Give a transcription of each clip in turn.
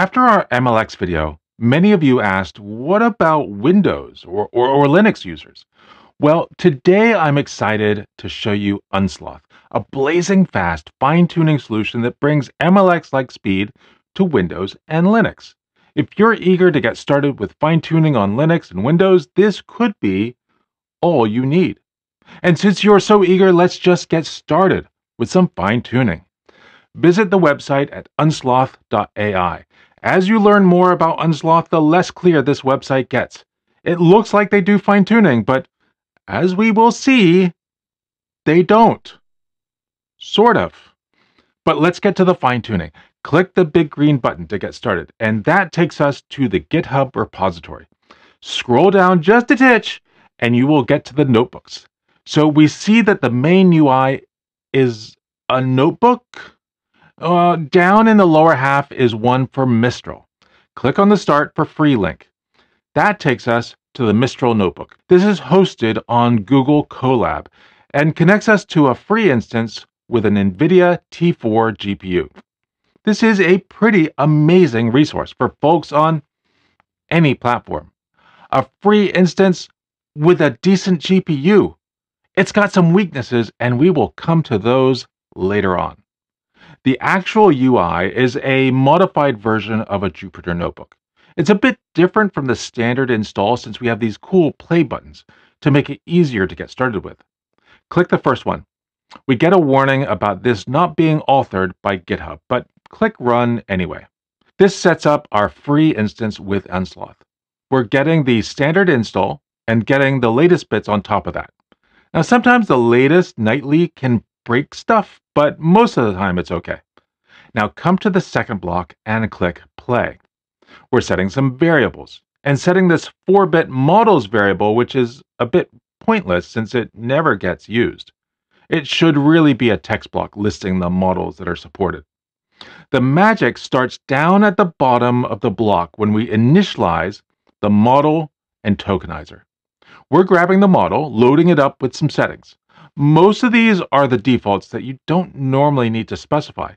After our MLX video, many of you asked, what about Windows or, or, or Linux users? Well, today I'm excited to show you Unsloth, a blazing fast fine-tuning solution that brings MLX-like speed to Windows and Linux. If you're eager to get started with fine-tuning on Linux and Windows, this could be all you need. And since you're so eager, let's just get started with some fine-tuning. Visit the website at unsloth.ai. As you learn more about Unsloth, the less clear this website gets. It looks like they do fine-tuning, but as we will see, they don't. Sort of. But let's get to the fine-tuning. Click the big green button to get started, and that takes us to the GitHub repository. Scroll down just a titch, and you will get to the notebooks. So we see that the main UI is a notebook. Uh, down in the lower half is one for Mistral. Click on the Start for Free link. That takes us to the Mistral notebook. This is hosted on Google Colab and connects us to a free instance with an NVIDIA T4 GPU. This is a pretty amazing resource for folks on any platform. A free instance with a decent GPU. It's got some weaknesses, and we will come to those later on. The actual UI is a modified version of a Jupyter notebook. It's a bit different from the standard install since we have these cool play buttons to make it easier to get started with. Click the first one. We get a warning about this not being authored by GitHub, but click Run anyway. This sets up our free instance with Unsloth. We're getting the standard install and getting the latest bits on top of that. Now, sometimes the latest nightly can break stuff, but most of the time it's okay. Now come to the second block and click Play. We're setting some variables and setting this 4-bit models variable, which is a bit pointless since it never gets used. It should really be a text block listing the models that are supported. The magic starts down at the bottom of the block when we initialize the model and tokenizer. We're grabbing the model, loading it up with some settings. Most of these are the defaults that you don't normally need to specify.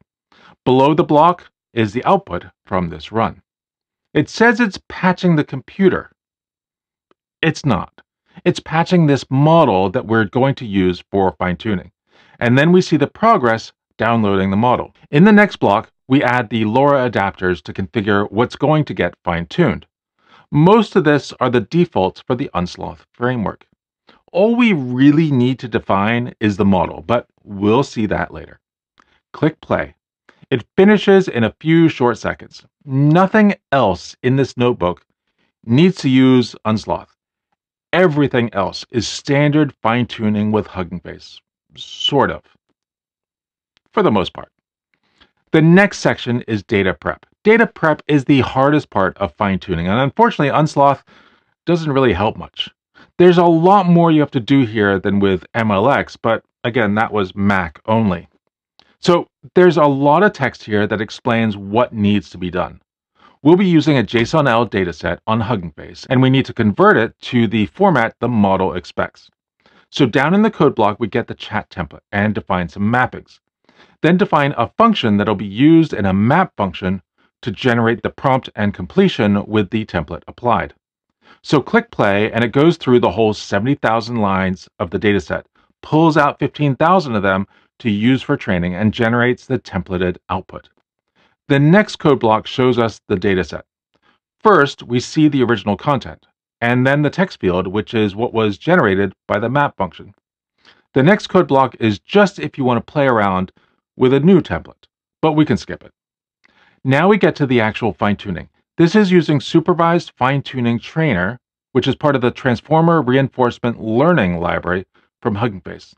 Below the block is the output from this run. It says it's patching the computer. It's not. It's patching this model that we're going to use for fine-tuning. And then we see the progress downloading the model. In the next block, we add the LoRa adapters to configure what's going to get fine-tuned. Most of this are the defaults for the Unsloth framework. All we really need to define is the model, but we'll see that later. Click play. It finishes in a few short seconds. Nothing else in this notebook needs to use Unsloth. Everything else is standard fine-tuning with Hugging Face. Sort of for the most part. The next section is data prep. Data prep is the hardest part of fine tuning, and unfortunately, Unsloth doesn't really help much. There's a lot more you have to do here than with MLX, but again, that was Mac only. So there's a lot of text here that explains what needs to be done. We'll be using a JSON-L dataset on Hugging Face, and we need to convert it to the format the model expects. So down in the code block, we get the chat template and define some mappings. Then define a function that'll be used in a map function to generate the prompt and completion with the template applied. So click play and it goes through the whole 70,000 lines of the dataset, pulls out 15,000 of them to use for training and generates the templated output. The next code block shows us the dataset. First, we see the original content, and then the text field, which is what was generated by the map function. The next code block is just if you want to play around with a new template, but we can skip it. Now we get to the actual fine-tuning. This is using Supervised Fine-Tuning Trainer, which is part of the Transformer Reinforcement Learning library from Hugging Face.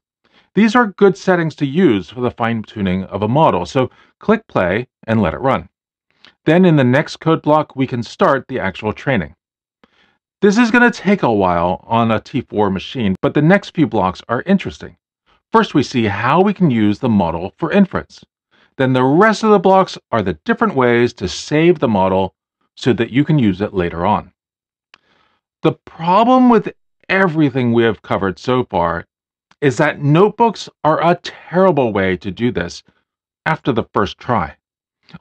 These are good settings to use for the fine-tuning of a model, so click play and let it run. Then in the next code block, we can start the actual training. This is going to take a while on a T4 machine, but the next few blocks are interesting. First, we see how we can use the model for inference. Then the rest of the blocks are the different ways to save the model so that you can use it later on. The problem with everything we have covered so far is that notebooks are a terrible way to do this after the first try.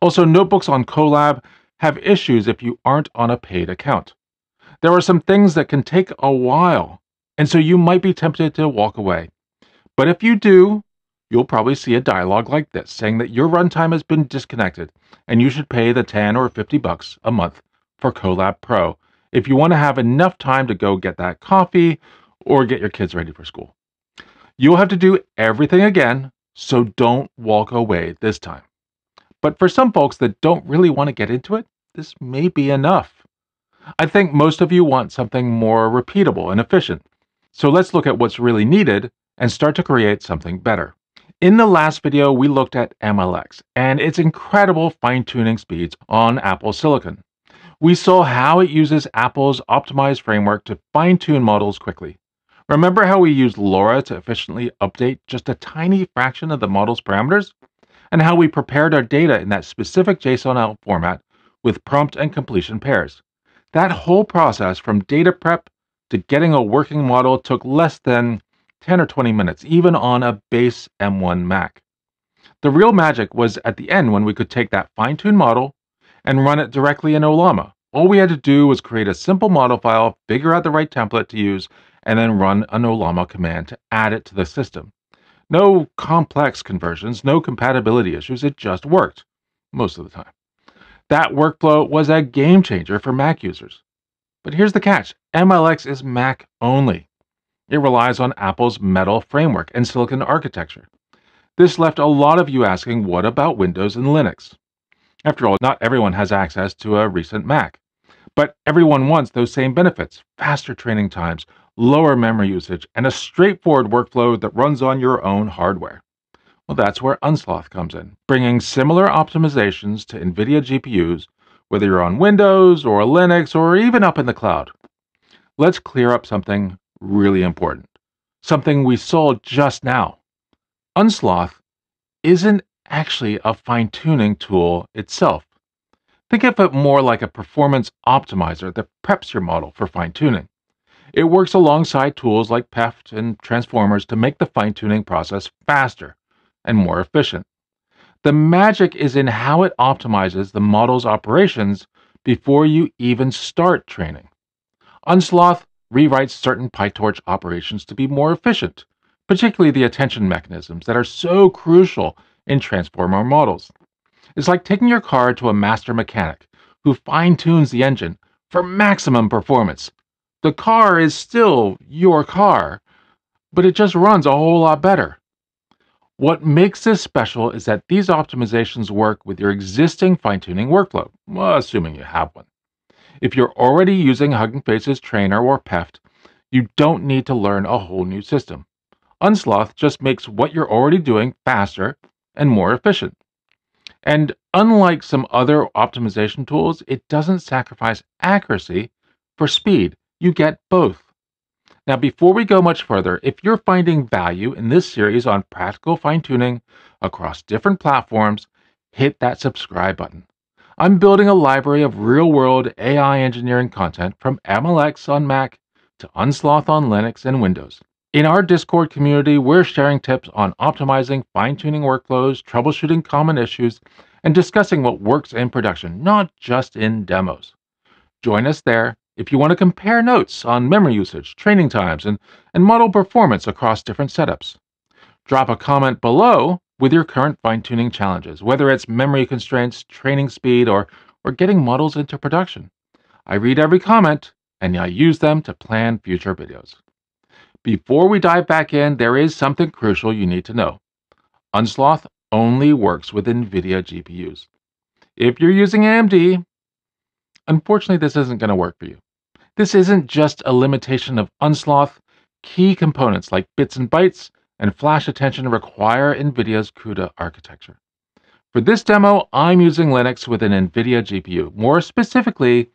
Also, notebooks on Colab have issues if you aren't on a paid account. There are some things that can take a while, and so you might be tempted to walk away. But if you do, you'll probably see a dialogue like this saying that your runtime has been disconnected and you should pay the 10 or 50 bucks a month for Colab Pro if you want to have enough time to go get that coffee or get your kids ready for school. You'll have to do everything again, so don't walk away this time. But for some folks that don't really want to get into it, this may be enough. I think most of you want something more repeatable and efficient. So let's look at what's really needed and start to create something better. In the last video, we looked at MLX and its incredible fine tuning speeds on Apple Silicon. We saw how it uses Apple's optimized framework to fine tune models quickly. Remember how we used LoRa to efficiently update just a tiny fraction of the model's parameters? And how we prepared our data in that specific JSON-L format with prompt and completion pairs. That whole process from data prep to getting a working model took less than 10 or 20 minutes, even on a base M1 Mac. The real magic was at the end when we could take that fine tuned model and run it directly in Ollama. All we had to do was create a simple model file, figure out the right template to use, and then run an Ollama command to add it to the system. No complex conversions, no compatibility issues, it just worked most of the time. That workflow was a game changer for Mac users. But here's the catch MLX is Mac only. It relies on Apple's Metal framework and Silicon architecture. This left a lot of you asking, what about Windows and Linux? After all, not everyone has access to a recent Mac. But everyone wants those same benefits faster training times, lower memory usage, and a straightforward workflow that runs on your own hardware. Well, that's where Unsloth comes in, bringing similar optimizations to NVIDIA GPUs, whether you're on Windows or Linux or even up in the cloud. Let's clear up something really important. Something we saw just now. Unsloth isn't actually a fine tuning tool itself. Think of it more like a performance optimizer that preps your model for fine tuning. It works alongside tools like PEFT and transformers to make the fine tuning process faster and more efficient. The magic is in how it optimizes the model's operations before you even start training. Unsloth rewrites certain PyTorch operations to be more efficient, particularly the attention mechanisms that are so crucial in transformer models. It's like taking your car to a master mechanic who fine tunes the engine for maximum performance. The car is still your car, but it just runs a whole lot better. What makes this special is that these optimizations work with your existing fine tuning workflow, assuming you have one. If you're already using Hugging Face's Trainer or PEFT, you don't need to learn a whole new system. Unsloth just makes what you're already doing faster and more efficient. And unlike some other optimization tools, it doesn't sacrifice accuracy for speed. You get both. Now, before we go much further, if you're finding value in this series on practical fine tuning across different platforms, hit that subscribe button. I'm building a library of real world AI engineering content from MLX on Mac to Unsloth on Linux and Windows. In our Discord community, we're sharing tips on optimizing fine tuning workflows, troubleshooting common issues, and discussing what works in production, not just in demos. Join us there if you want to compare notes on memory usage, training times, and, and model performance across different setups. Drop a comment below with your current fine tuning challenges, whether it's memory constraints, training speed, or, or getting models into production. I read every comment and I use them to plan future videos. Before we dive back in, there is something crucial you need to know. Unsloth only works with NVIDIA GPUs. If you're using AMD, unfortunately, this isn't going to work for you. This isn't just a limitation of Unsloth. Key components like bits and bytes and flash attention require NVIDIA's CUDA architecture. For this demo, I'm using Linux with an NVIDIA GPU. More specifically,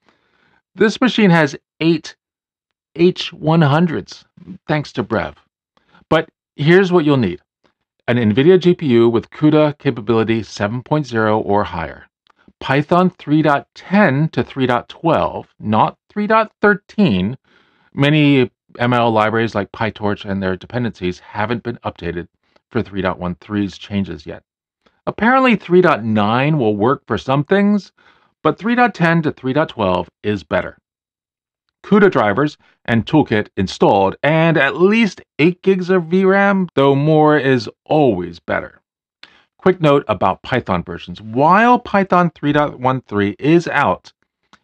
this machine has eight H100s, thanks to Brev. But here's what you'll need. An NVIDIA GPU with CUDA capability 7.0 or higher. Python 3.10 to 3.12, not 3.13. Many ML libraries like PyTorch and their dependencies haven't been updated for 3.13's changes yet. Apparently 3.9 will work for some things, but 3.10 to 3.12 is better. CUDA drivers and toolkit installed, and at least 8 gigs of VRAM, though more is always better. Quick note about Python versions. While Python 3.13 is out,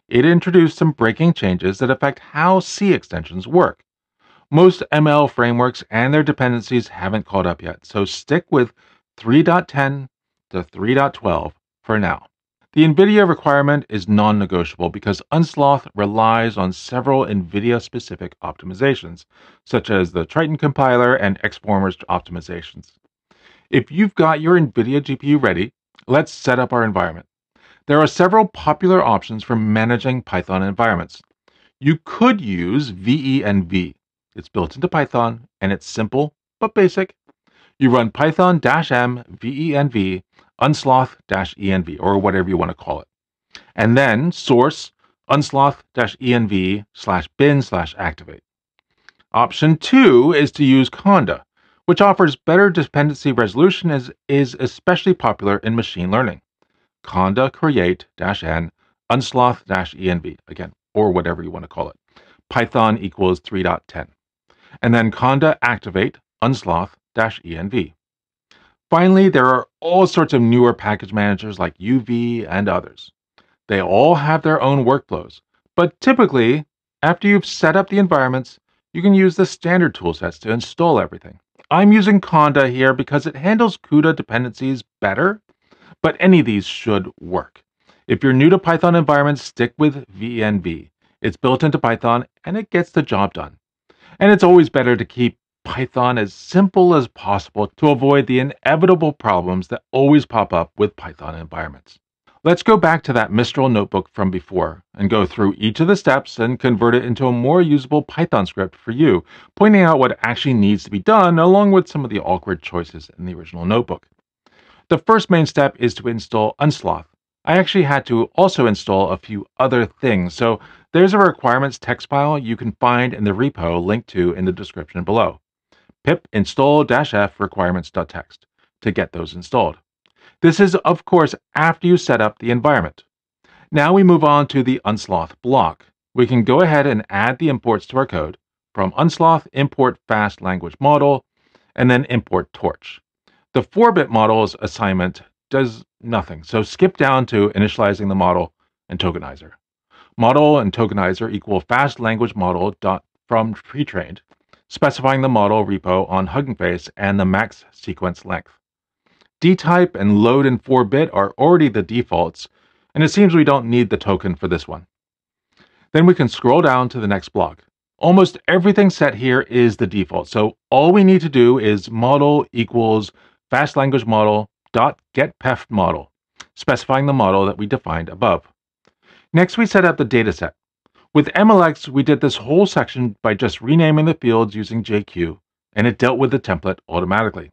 it introduced some breaking changes that affect how C extensions work. Most ML frameworks and their dependencies haven't caught up yet, so stick with 3.10 to 3.12 for now. The NVIDIA requirement is non negotiable because Unsloth relies on several NVIDIA specific optimizations, such as the Triton compiler and XFormers optimizations. If you've got your NVIDIA GPU ready, let's set up our environment. There are several popular options for managing Python environments. You could use venv. It's built into Python and it's simple but basic. You run python m venv unsloth-env, or whatever you want to call it. And then source unsloth-env slash bin slash activate. Option two is to use Conda, which offers better dependency resolution and is especially popular in machine learning. Conda create n unsloth-env, again, or whatever you want to call it. Python equals 3.10. And then Conda activate unsloth-env. Finally, there are all sorts of newer package managers like UV and others. They all have their own workflows, but typically, after you've set up the environments, you can use the standard toolsets to install everything. I'm using Conda here because it handles CUDA dependencies better, but any of these should work. If you're new to Python environments, stick with venv. It's built into Python and it gets the job done. And it's always better to keep Python as simple as possible to avoid the inevitable problems that always pop up with Python environments. Let's go back to that Mistral notebook from before and go through each of the steps and convert it into a more usable Python script for you, pointing out what actually needs to be done along with some of the awkward choices in the original notebook. The first main step is to install Unsloth. I actually had to also install a few other things, so there's a requirements text file you can find in the repo linked to in the description below pip install-f requirements.txt to get those installed. This is, of course, after you set up the environment. Now we move on to the unsloth block. We can go ahead and add the imports to our code from unsloth import fast language model and then import torch. The 4-bit model's assignment does nothing, so skip down to initializing the model and tokenizer. Model and tokenizer equal fast language model dot from pre-trained specifying the model repo on Hugging Face and the max sequence length. dtype and load in 4-bit are already the defaults, and it seems we don't need the token for this one. Then we can scroll down to the next block. Almost everything set here is the default, so all we need to do is model equals fast language model dot get peft model, specifying the model that we defined above. Next, we set up the dataset. With MLX, we did this whole section by just renaming the fields using JQ, and it dealt with the template automatically.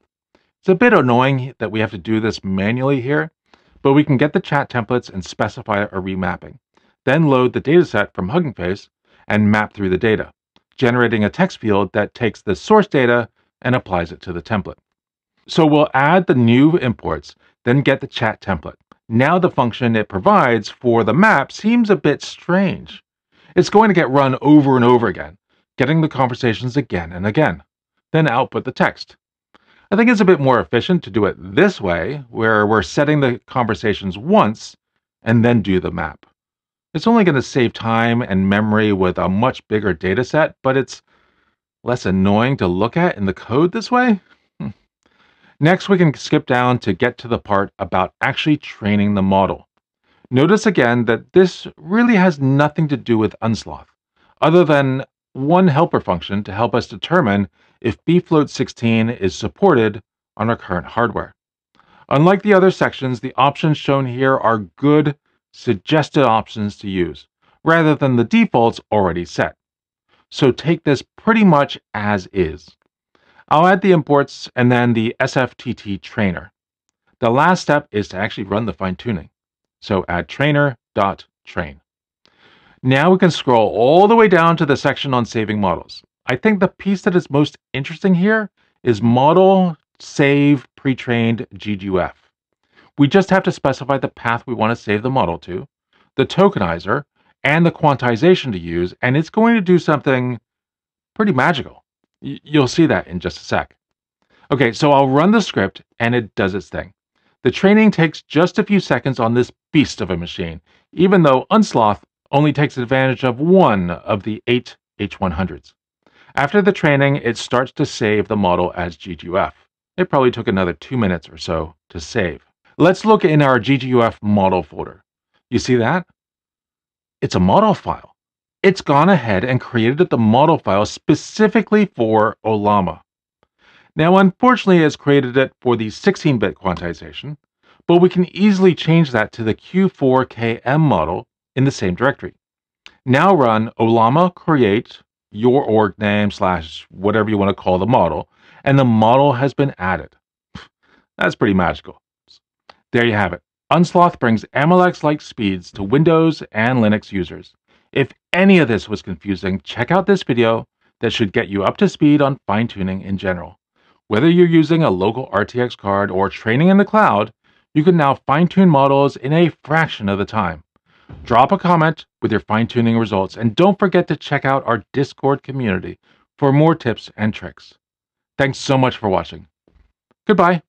It's a bit annoying that we have to do this manually here, but we can get the chat templates and specify a remapping. Then load the dataset from Hugging Face and map through the data, generating a text field that takes the source data and applies it to the template. So we'll add the new imports, then get the chat template. Now the function it provides for the map seems a bit strange. It's going to get run over and over again, getting the conversations again and again, then output the text. I think it's a bit more efficient to do it this way, where we're setting the conversations once and then do the map. It's only going to save time and memory with a much bigger data set, but it's less annoying to look at in the code this way. Hmm. Next, we can skip down to get to the part about actually training the model. Notice again that this really has nothing to do with unsloth, other than one helper function to help us determine if bfloat16 is supported on our current hardware. Unlike the other sections, the options shown here are good suggested options to use, rather than the defaults already set. So take this pretty much as is. I'll add the imports and then the SFTT trainer. The last step is to actually run the fine tuning. So add trainer.train. Now we can scroll all the way down to the section on saving models. I think the piece that is most interesting here is model save pre-trained GGUF. We just have to specify the path we want to save the model to. the tokenizer, and the quantization to use, and it's going to do something pretty magical. You'll see that in just a sec. Okay, so I'll run the script and it does its thing. The training takes just a few seconds on this beast of a machine, even though Unsloth only takes advantage of one of the eight H100s. After the training, it starts to save the model as GGUF. It probably took another two minutes or so to save. Let's look in our GGUF model folder. You see that? It's a model file. It's gone ahead and created the model file specifically for Ollama. Now, unfortunately, it's created it for the 16 bit quantization, but we can easily change that to the Q4KM model in the same directory. Now run ollama create your org name slash whatever you want to call the model, and the model has been added. That's pretty magical. There you have it. Unsloth brings MLX like speeds to Windows and Linux users. If any of this was confusing, check out this video that should get you up to speed on fine tuning in general. Whether you're using a local RTX card or training in the cloud, you can now fine tune models in a fraction of the time. Drop a comment with your fine tuning results and don't forget to check out our Discord community for more tips and tricks. Thanks so much for watching. Goodbye.